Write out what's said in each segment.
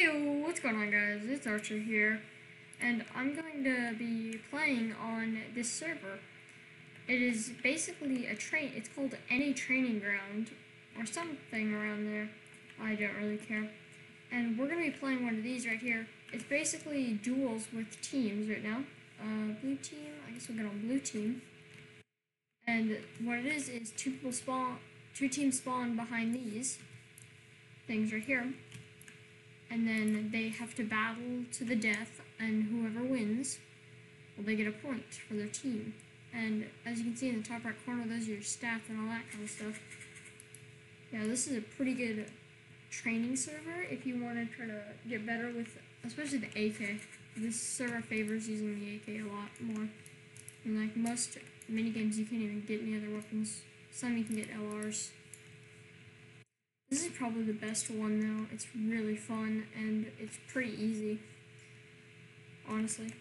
Hey, what's going on guys? It's Archer here, and I'm going to be playing on this server. It is basically a train, it's called Any Training Ground, or something around there. I don't really care. And we're going to be playing one of these right here. It's basically duels with teams right now. Uh, blue team, I guess we'll get on blue team. And what it is, is two people spawn, two teams spawn behind these things right here and then they have to battle to the death, and whoever wins, well, they get a point for their team. And as you can see in the top right corner, those are your stats and all that kind of stuff. Yeah, this is a pretty good training server if you want to try to get better with, especially the AK. This server favors using the AK a lot more. And like most mini games, you can't even get any other weapons. Some you can get LRs. This is probably the best one though. It's really fun and it's pretty easy. Honestly.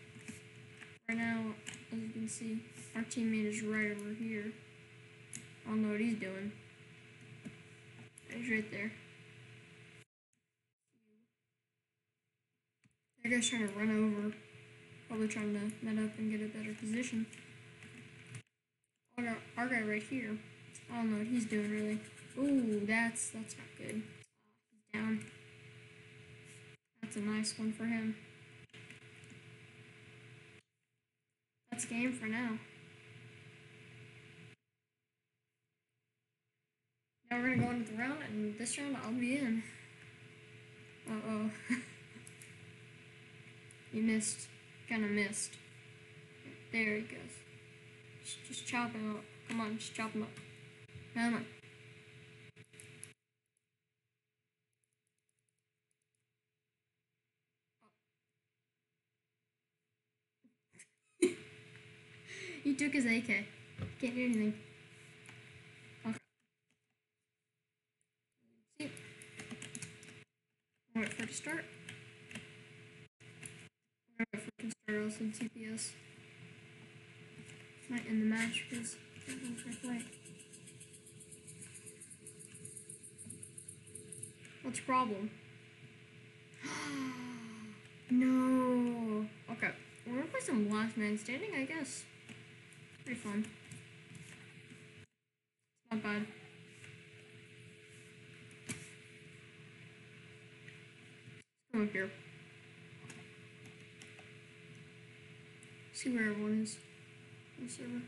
Right now, as you can see, our teammate is right over here. I don't know what he's doing. He's right there. That guy's trying to run over. Probably trying to met up and get a better position. Our, our guy right here. I don't know what he's doing really. Ooh, that's that's not good. down. That's a nice one for him. That's game for now. Now we're gonna go into the round, and this round I'll be in. Uh oh. you missed. Kinda missed. There he goes. Just, just chop him up. Come on, just chop him up. Come on. he took his AK. Can't do anything. Okay. Wait for to start. Wait for to start in TPS. Might end the match because everyone's gonna play. What's the problem? no. Okay. We're gonna play some last man standing, I guess. Pretty fun. It's not bad. Come up here. See where everyone is. On the server.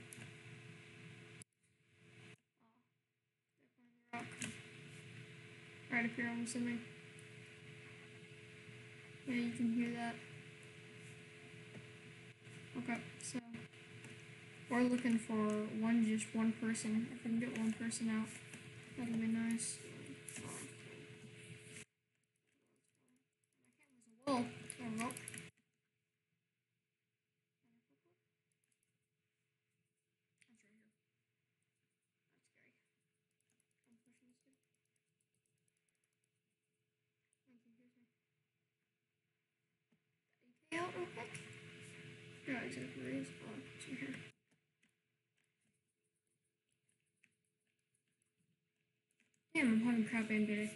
Oh. Right up here, I'm assuming. Yeah, you can hear that. Okay, so we're looking for one, just one person. If we can get one person out, that'll be nice. My camera's a wall. Oh, well. That's right here. That's scary. I'm pushing this dude. Thank you, here's me. The AK out real quick. Yeah, exactly where it is. Oh, it's right here. Damn, I'm having crap today.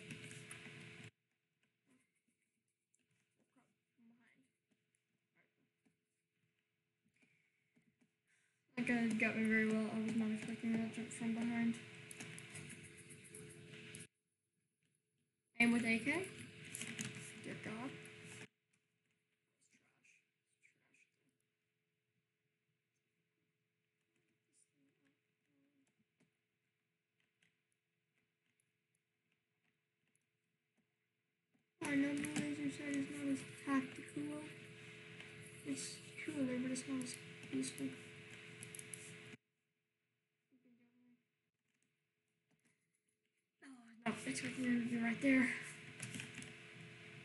That guy got me very well. I was not expecting that jump from behind. Aim with AK. I know the laser sight is not as tactical. It's cooler, but it's not as useful. Oh, no, it's right there, you're right there.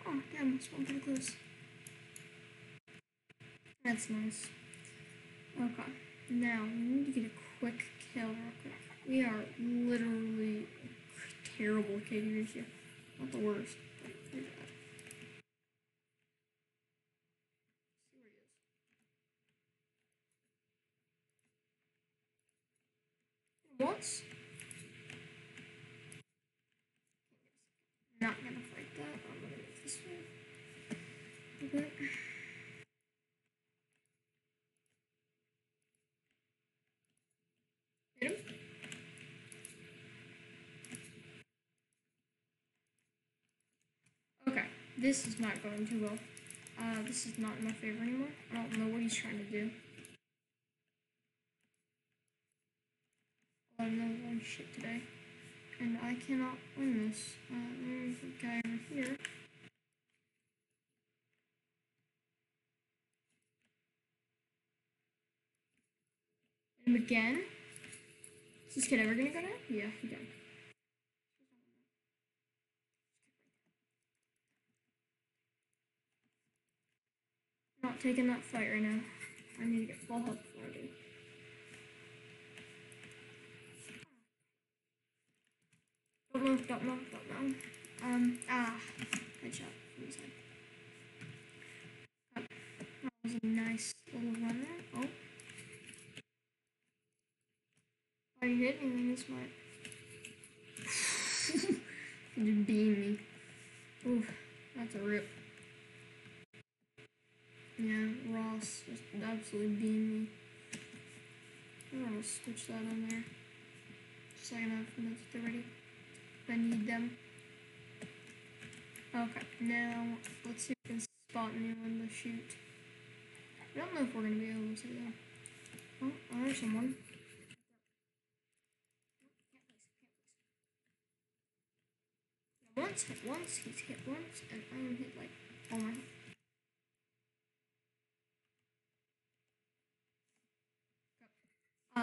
Oh, damn, it's one pretty close. That's nice. Okay, now we need to get a quick kill real quick. We are literally terrible KD ratio. Not the worst. See where he. Not gonna fight that. I'm gonna go this way. little bit. Hit him. Okay, this is not going too well. Uh, this is not in my favor anymore. I don't know what he's trying to do. Oh, I'm not on shit today. And I cannot win this. Uh, there's a guy over here. Him again. Is this kid ever gonna go down? Yeah, he did. Taking that fight right now. I need to get full health before I do. Don't move, don't move, don't move. Um, ah, headshot from that was a nice little run there. Oh. Are you hitting me this might? you beam me. Oof, that's a rip. Yeah, Ross just absolutely beamed me. I'm gonna switch that on there. I can have minutes to ready. If I need them. Okay, now let's see if we can spot anyone to shoot. I don't know if we're gonna be able to though. Oh, oh there's someone. Once once, he's hit once, and I am hit like all my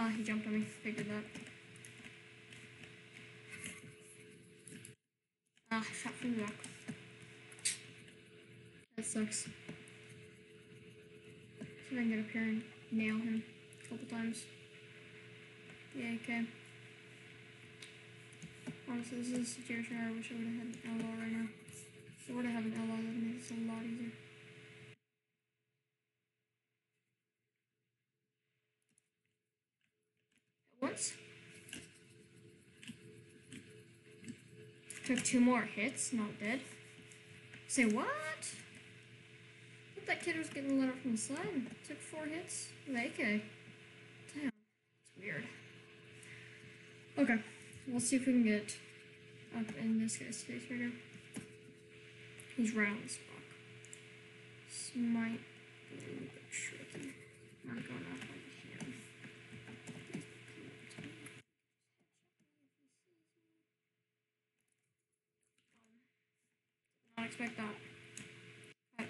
Ah, he jumped on me. Figured that. Ah, shot from the back. That sucks. If I can get up here and nail him a couple times. Yeah, okay. Honestly, this is a situation where I wish I would have had an LR right now. If I would have had an LR, that would make this a lot easier. Once. Took two more hits, not dead. Say what? That kid was getting let out from the side. Took four hits AK. Damn, that's weird. Okay, we'll see if we can get up in this guy's face right here. He's right on this block. This might be a little bit tricky. Not going up like here. Not expect that.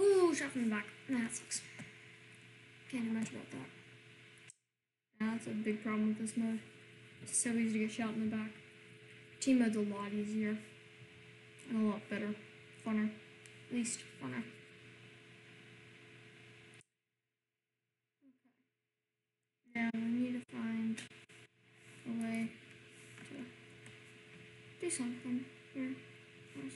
Ooh, shot from the back. Nah, that sucks. Can't do much about that. Yeah, that's a big problem with this mode. It's so easy to get shot in the back. Team mode's a lot easier. And a lot better. Funner. At least funner. Okay. Now we need to find a way do something here. Where's?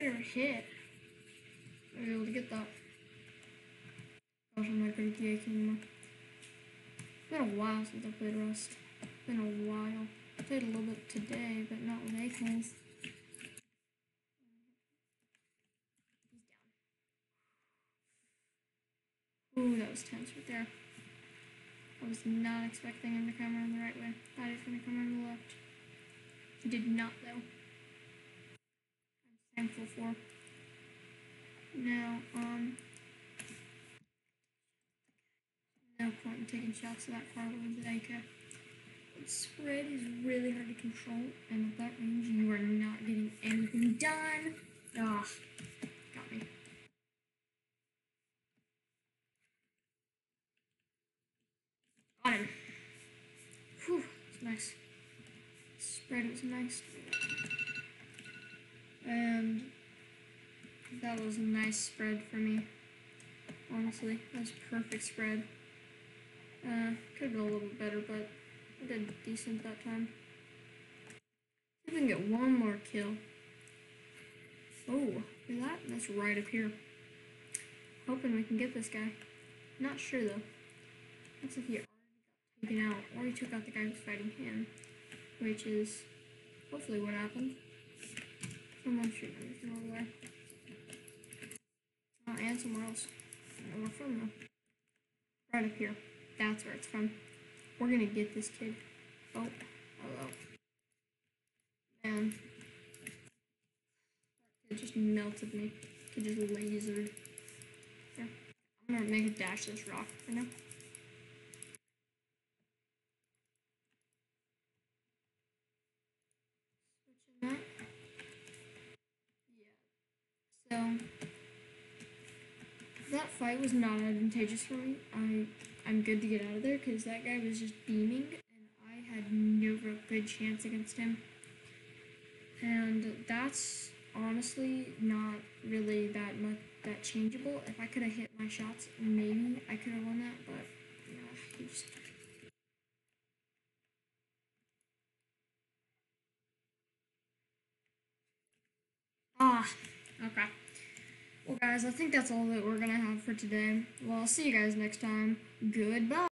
Never hit. I was able to get that. Gosh, I'm not good at the anymore. It's been a while since I played Rust. It's been a while. I played a little bit today, but not with AKs. Ooh, that was tense right there. I was not expecting him to come around the right way. Thought he was going to come around the left. He did not, though. I'm thankful for. Now, um, no point in taking shots of that away with AK. The spread is really hard to control, and at that range, you are not getting anything done. Ah, got me. Got him. Whew, it's nice. Spread was nice. And that was a nice spread for me. Honestly, that was perfect spread. Uh, could have been a little bit better, but I did decent that time. We can get one more kill. Oh, look at that. That's right up here. Hoping we can get this guy. Not sure though. That's like he already got taken out, or he took out the guy who's fighting him, which is hopefully what happened. Someone me from over there. Oh, and somewhere else. I don't know from though. Right up here. That's where it's from. We're gonna get this kid. Oh, hello. Man. It just melted me. It just lasered. There. I'm gonna make a dash this rock right now. Switching that. Yeah. So that fight was not advantageous for me. I I'm good to get out of there because that guy was just beaming and I had no real good chance against him. And that's honestly not really that much that changeable. If I could have hit my shots, maybe I could have won that, but yeah, he just Ah, okay. Well, guys, I think that's all that we're gonna have for today. Well, I'll see you guys next time. Goodbye.